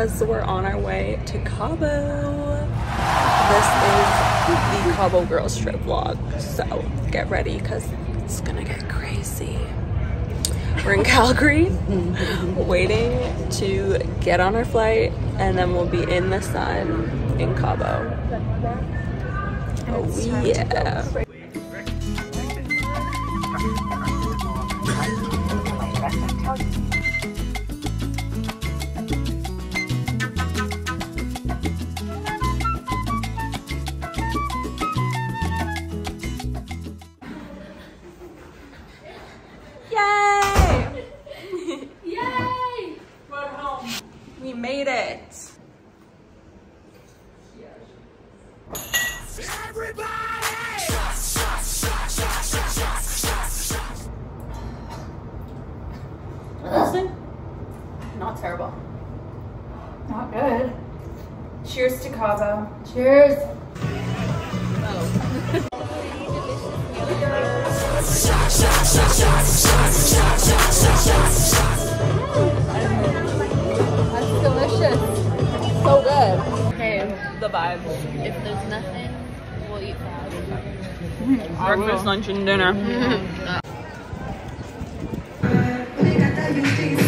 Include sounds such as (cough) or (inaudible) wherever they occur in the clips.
because we're on our way to Cabo. This is the Cabo Girls Trip vlog. So get ready because it's gonna get crazy. We're in Calgary (laughs) waiting to get on our flight and then we'll be in the sun in Cabo. Oh yeah. Cheers to Cabo. Cheers. That's delicious. So good. Hey, the vibes. If there's nothing, we'll eat fast. Breakfast, lunch, and dinner. Mm-hmm.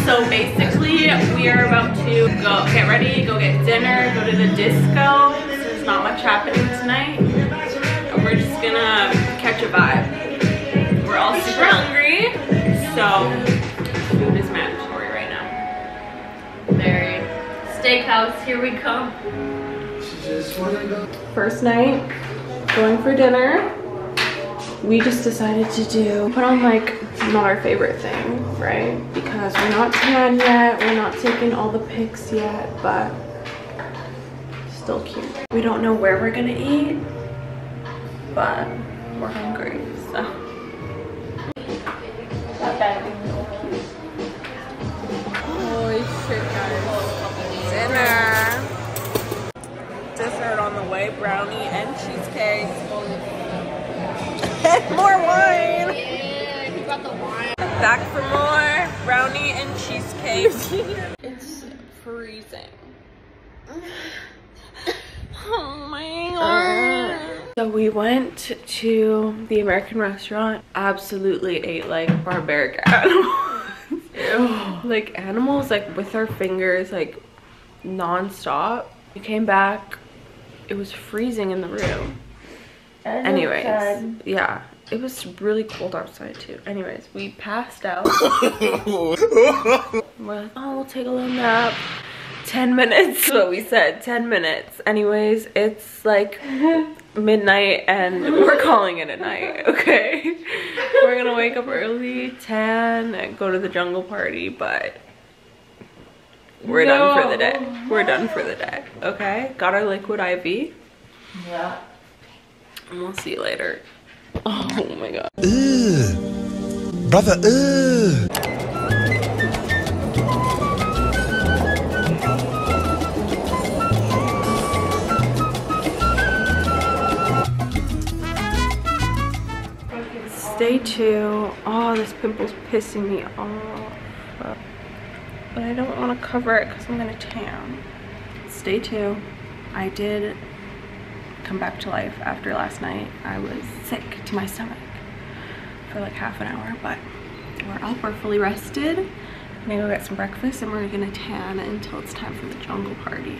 So basically, we are about to go get ready, go get dinner, go to the disco. There's not much happening tonight. And we're just gonna catch a vibe. We're all super hungry, so food is mandatory right now. Very. Steakhouse, here we come. First night, going for dinner. We just decided to do, put on like, not our favorite thing, right? Because we're not tan yet, we're not taking all the pics yet, but still cute. We don't know where we're gonna eat, but we're hungry, so. Holy shit, guys. Dinner. Dessert on the way, brownie and cheesecake. (laughs) And more wine. Yeah, he brought the wine. Back for more brownie and cheesecake. (laughs) it's freezing. (laughs) Oh my uh-uh. god. So we went to the American restaurant. Absolutely ate like barbaric animals. (laughs) like animals like with our fingers like non-stop. We came back. It was freezing in the room. Anyways, yeah. It was really cold outside too. Anyways, we passed out. (laughs) We're like, oh, we'll take a little nap. 10 minutes, (laughs) what we said, 10 minutes. Anyways, it's like (laughs) midnight and we're calling it a night, okay? We're gonna wake up early, 10, and go to the jungle party, but we're done for the day. We're done for the day, okay? Got our liquid IV. Yeah. And we'll see you later. Oh my god. Ugh. Brother, ugh. Day two. Oh, this pimple's pissing me off. But I don't want to cover it because I'm going to tan. It's day two. I did come back to life after last night. I was sick to my stomach for like half an hour, but we're up, we're fully rested. I'm gonna go get some breakfast and we're gonna tan until it's time for the jungle party.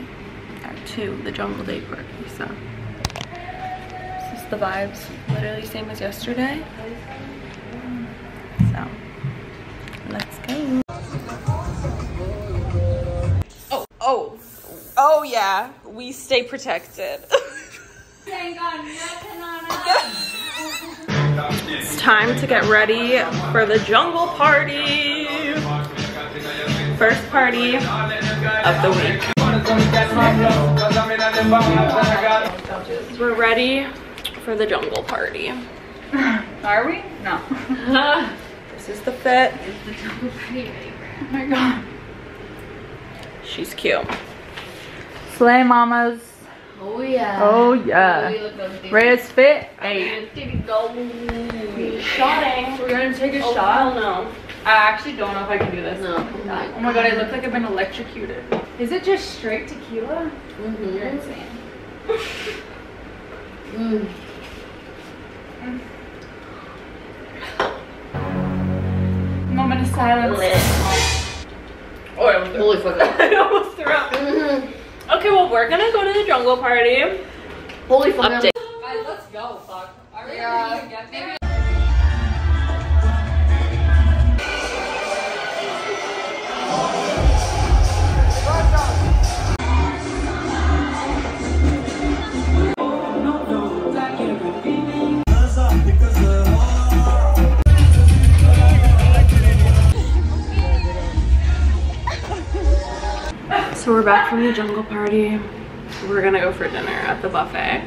At two, the jungle day party, so. This is the vibes, literally same as yesterday. So, let's go. Oh, oh, oh yeah, we stay protected. (laughs) It's time to get ready for the jungle party. First party of the week. We're ready for the jungle party. (laughs) Are we? No. (laughs) This is the fit. Oh my god. She's cute. Slay mamas. Oh yeah. Oh yeah. we look those Reyes fit. Hey. Did go? Shotting. We're gonna take a Oh, hell no. I actually don't know if I can do this. No. Oh my god, I look like I've been electrocuted. Is it just straight tequila? You're Mm-hmm. insane. (laughs) Mm. Moment of silence. Oh, Holy fuck. I almost threw up. Mhm. Okay, well, we're gonna go to the jungle party. Holy fuck. Update. Guys, let's go. Fuck. Are we Yeah. gonna get there? So we're back from the jungle party. We're gonna go for dinner at the buffet.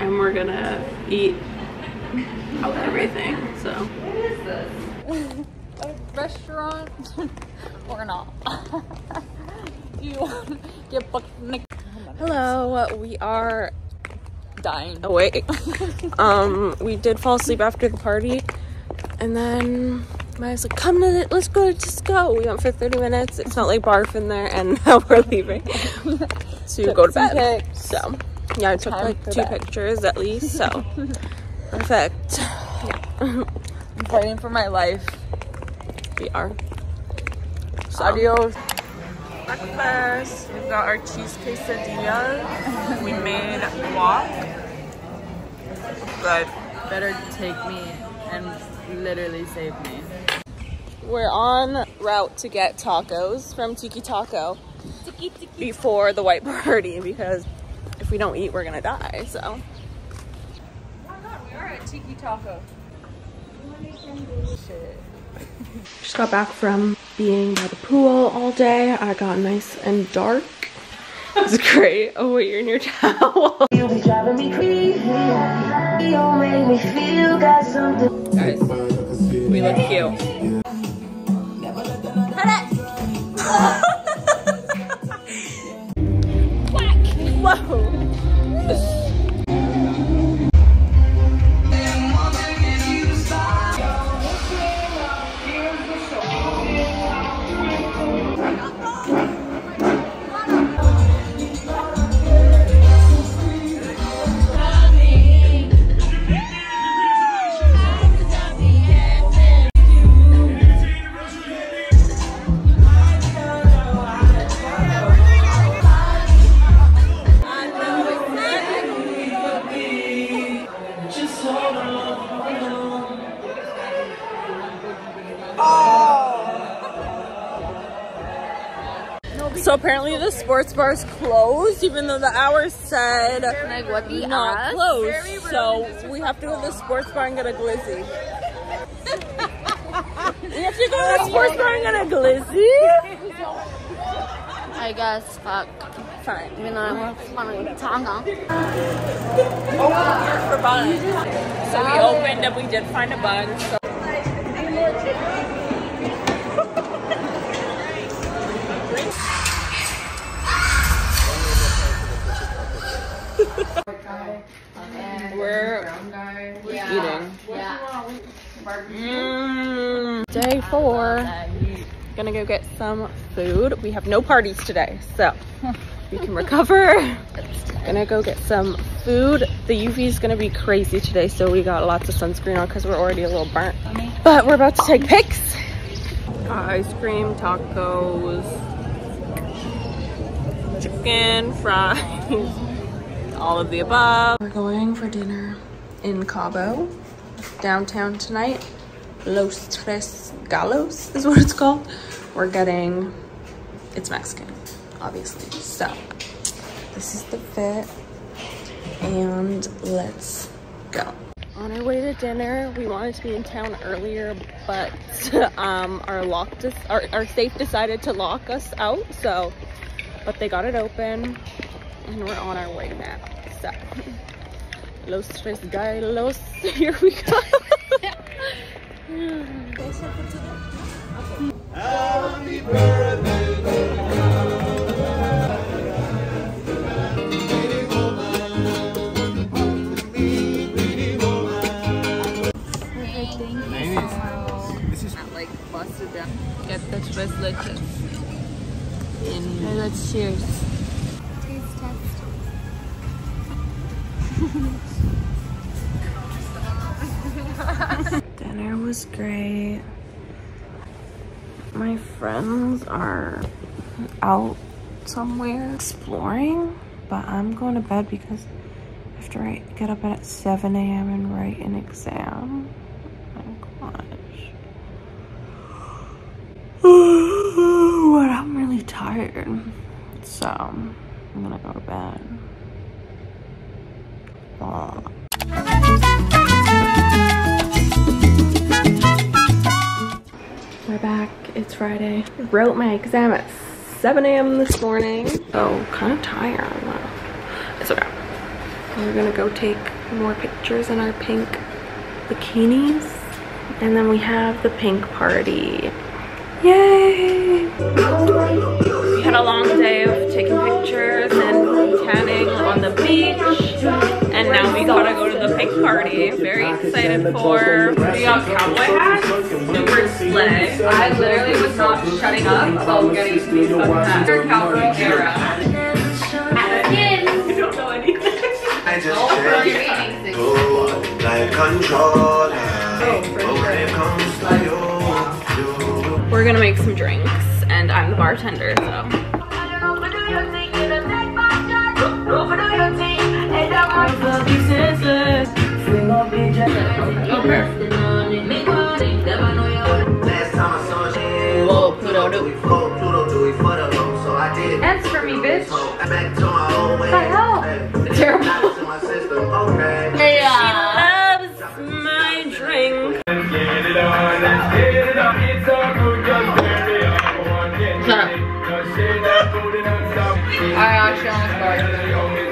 And we're gonna eat out everything, so. What is this? A restaurant (laughs) or not? (laughs) You get booked? Hello, we are Dying. awake. (laughs) um, we did fall asleep after the party, and then I was like, "Come to the, let's go, just go." We went for 30 minutes. It smelled like barf in there, and (laughs) now we're leaving (laughs) to go to some bed. So, yeah, I took Time like two bed. pictures at least. So, (laughs) perfect. I'm fighting for my life. We are. So, Adios. breakfast. We've got our cheese quesadillas. we made guac. Good. Better take me and literally saved me. We're on route to get tacos from Tiki Taco before the white party because if we don't eat, we're gonna die. So Oh my god, we are at Tiki Taco. Just got back from being by the pool all day. I got nice and dark. It's great. Oh wait, you're in your towel. (laughs) You be driving me crazy. You make me feel got something. Guys, we look cute. (laughs) Whoa. Sports bar's closed, even though the hours said Like, what the not ass? closed. So we have to go to the sports bar and get a glizzy. we have to go to the sports bar and get a glizzy. I guess, fuck. Fine. Even though I want to want to Tonga. for buns. So we opened and we did find a bun. So. We're eating. Mm, day four. Gonna go get some food. We have no parties today, so we can recover. (laughs) Gonna go get some food. The UV is gonna be crazy today, so we got lots of sunscreen on because we're already a little burnt. But we're about to take pics. Got ice cream, tacos, chicken, fries, all of the above. We're going for dinner in Cabo, downtown tonight. Los Tres Gallos is what it's called. We're getting, it's Mexican, obviously. So, this is the fit, and let's go. On our way to dinner, we wanted to be in town earlier, but (laughs) um, our lock, dis- our, our safe decided to lock us out. So, but they got it open, and we're on our way now. So, Los Tres Gallos, (laughs) here we go. At like bus delicious. Okay, let's cheers. (laughs) Dinner was great. My friends are out somewhere exploring, but I'm going to bed because after I get up at 7 a.m. and write an exam. Oh my gosh. (sighs) I'm really tired, so I'm gonna go to bed. We're back. It's Friday. Wrote my exam at 7 a.m. this morning. So kind of tired. It's okay. We're gonna go take more pictures in our pink bikinis. And then we have the pink party. Yay! We had a long day of taking pictures and tanning on the beach. And now we gotta go to the pink party. Very excited for. We got uh, cowboy hats, super slay. I literally was not shutting up about getting these fucking hats. They're cowgirl era. (laughs) I don't know anything. I just check oh, like controller. Oh, when it comes to you, you. We're gonna make some drinks, and I'm the bartender, so. Did. Dance for me, bitch. So, back to my old ways. hell? Terrible. back to my system, okay. She loves my drink.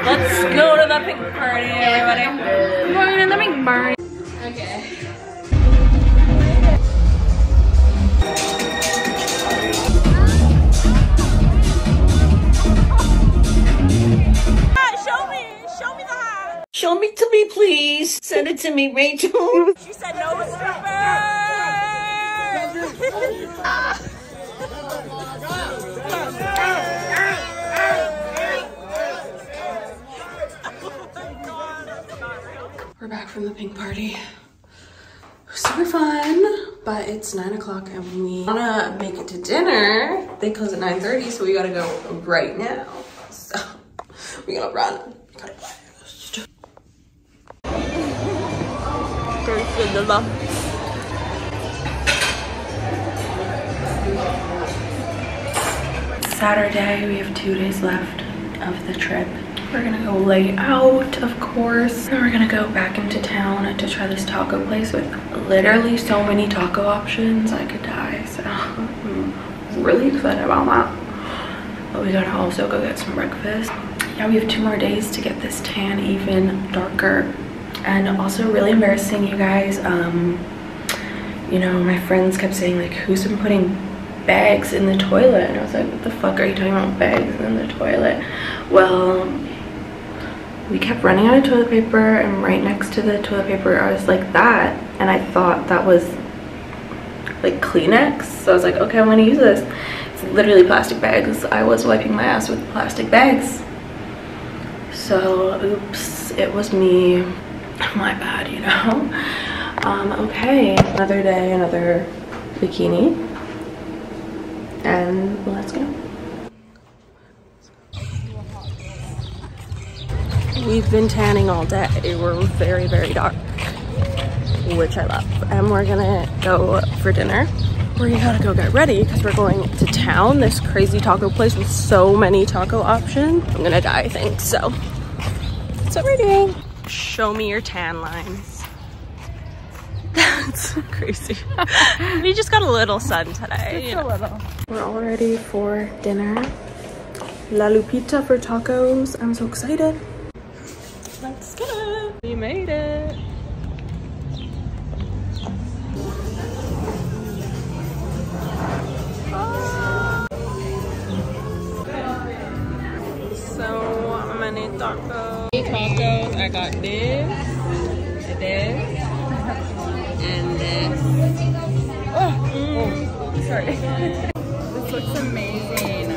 Let's go to the pink party, everybody. We're going to the pink party. Show me to me, please. Send it to me, Rachel. (laughs) She said no strippers. We're back from the pink party. Super fun, but it's nine o'clock and we wanna make it to dinner. They close at 9.30, so we gotta go right now. So we gotta run. We gotta fast. Saturday, we have two days left of the trip. We're gonna go lay out, of course. Then we're gonna go back into town to try this taco place with literally so many taco options. I could die, so (laughs) I'm really excited about that. But we gotta also go get some breakfast. Yeah, we have two more days to get this tan even darker. And also really embarrassing, you guys. Um, you know, my friends kept saying like, who's been putting bags in the toilet? And I was like, what the fuck are you talking about bags in the toilet? Well, we kept running out of toilet paper and right next to the toilet paper I was like that and I thought that was like Kleenex so I was like okay I'm gonna use this it's literally plastic bags I was wiping my ass with plastic bags so oops it was me (laughs) my bad you know (laughs) um okay another day another bikini and let's go We've been tanning all day. We're very, very dark, which I love. And we're gonna go for dinner. We gotta go get ready because we're going to town, this crazy taco place with so many taco options. I'm gonna die, I think, so. So ready. Show me your tan lines. (laughs) That's crazy. (laughs) we just got a little sun today. Just a little. We're all ready for dinner. La Lupita for tacos. I'm so excited. Let's get it. We made it. Ah. So many tacos. Tacos. I got this, and this, and this. Oh, mm. oh sorry. (laughs) this looks amazing.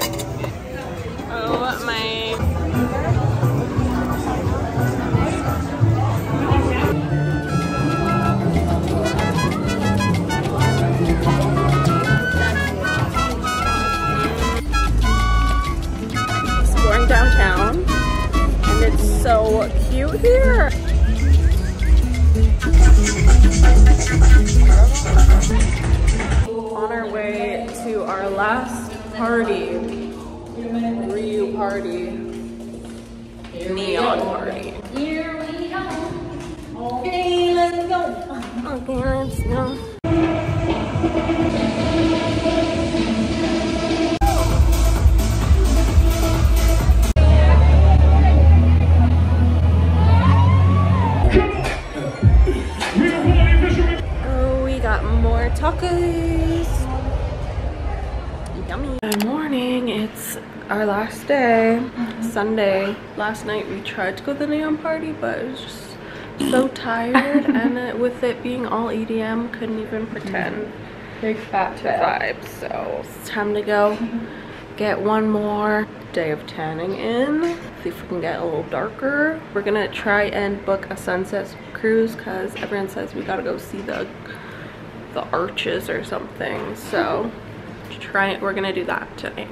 Our last day, mm-hmm. Sunday. Last night we tried to go to the neon party, but it was just so tired, (laughs) and it, with it being all EDM, couldn't even mm-hmm. pretend Big fat to vibe. So it's time to go mm-hmm. get one more day of tanning in. See if we can get a little darker. We're gonna try and book a sunset cruise because everyone says we gotta go see the the arches or something. So try it. We're gonna do that tonight.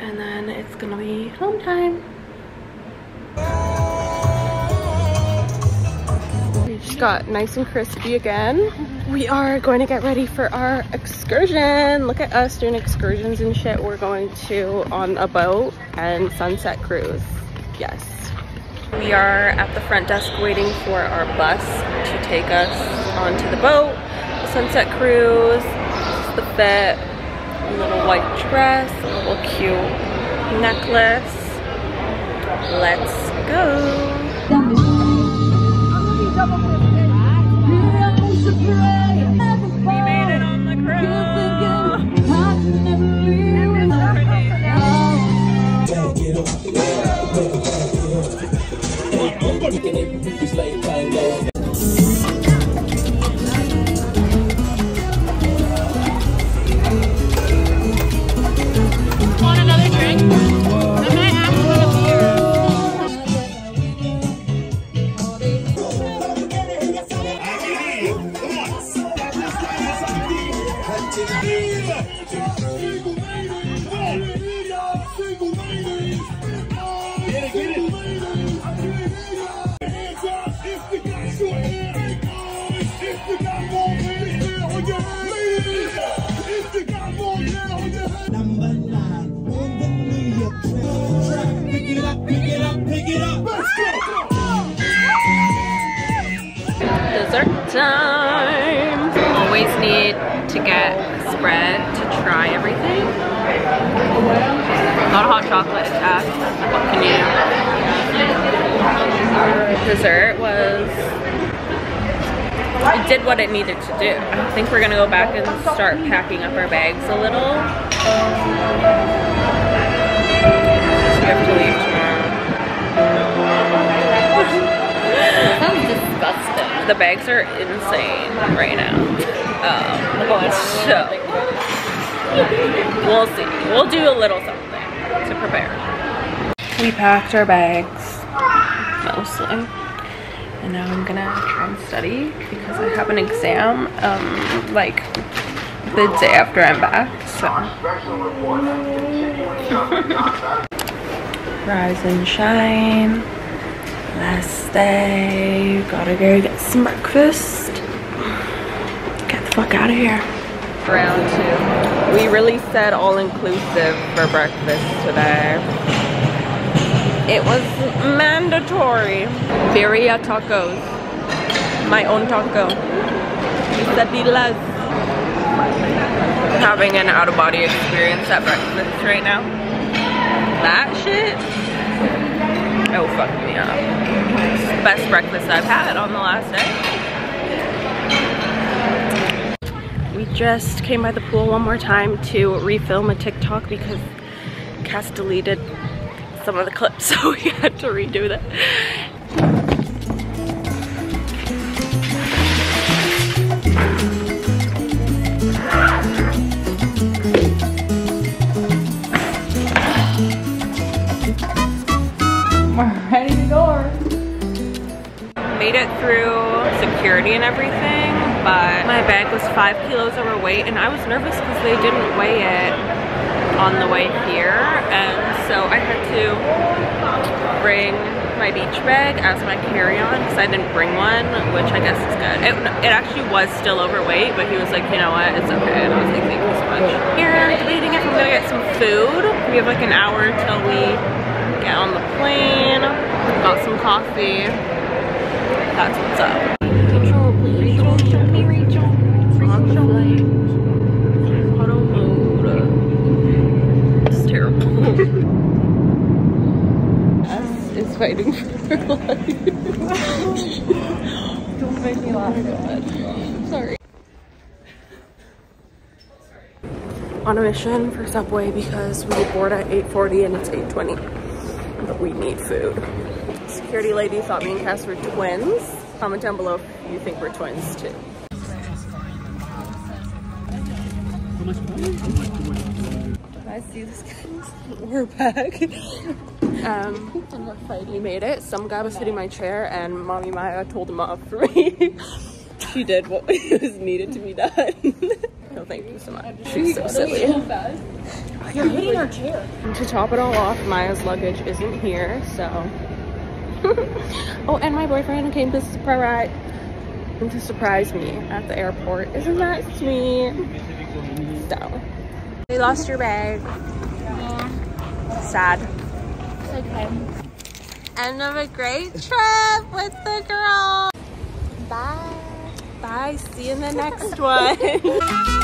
And then it's gonna be home time. We just got nice and crispy again. We are going to get ready for our excursion. Look at us doing excursions and shit. We're going to on a boat and sunset cruise. Yes. We are at the front desk waiting for our bus to take us onto the boat. The sunset cruise. This is the fit. Little white dress, a little cute necklace. Let's go. We made it on the cruise. Want time. Always need to get spread to try everything. Not a hot chocolate attack. What can you? Dessert was it did what it needed to do. I think we're gonna go back and start packing up our bags a little. The bags are insane right now. Um, so we'll see. We'll do a little something to prepare. We packed our bags mostly. And now I'm gonna try and study because I have an exam um, like the day after I'm back. So (laughs) rise and shine. Last day, gotta go get some breakfast. Get the fuck out of here. Round two. We really said all inclusive for breakfast today. It was mandatory. Birria tacos. My own taco. Having an out of body experience at breakfast right now. That shit. Oh, fuck me up. Best breakfast I've had on the last day. We just came by the pool one more time to refilm a TikTok because Cass deleted some of the clips, (laughs) so we had to redo that. And everything, but my bag was five kilos overweight and I was nervous because they didn't weigh it on the way here and so I had to bring my beach bag as my carry-on because I didn't bring one which I guess is good. It, it actually was still overweight but he was like you know what it's okay and I was like thank you so much. Here debating if I'm gonna get some food. We have like an hour till we get on the plane. Got some coffee. That's what's up. Rachel, Rachel, show me Rachel. On the flight. Auto mode. It's terrible. S is fighting for her (laughs) life. Don't make me laugh. God. Sorry. On a mission for Subway because we board at 8.40 and it's 8.20. But we need food. Security lady thought me and Cass were twins. Comment down below if you think we're twins too. I see this guys. (laughs) We're back. Um, and we're fighting. We made it. Some guy was hitting my chair, and Mommy Maya told him off for me. (laughs) she did what (laughs) was needed to be done. (laughs) no, thank you so much. She's so silly. You're hitting our chair. To top it all off, Maya's luggage isn't here, so. oh, and my boyfriend came to surprise to surprise me at the airport. Isn't that sweet? So, we lost your bag. Yeah. Sad. Okay. End of a great trip with the girls. Bye. Bye. See you in the next one. (laughs)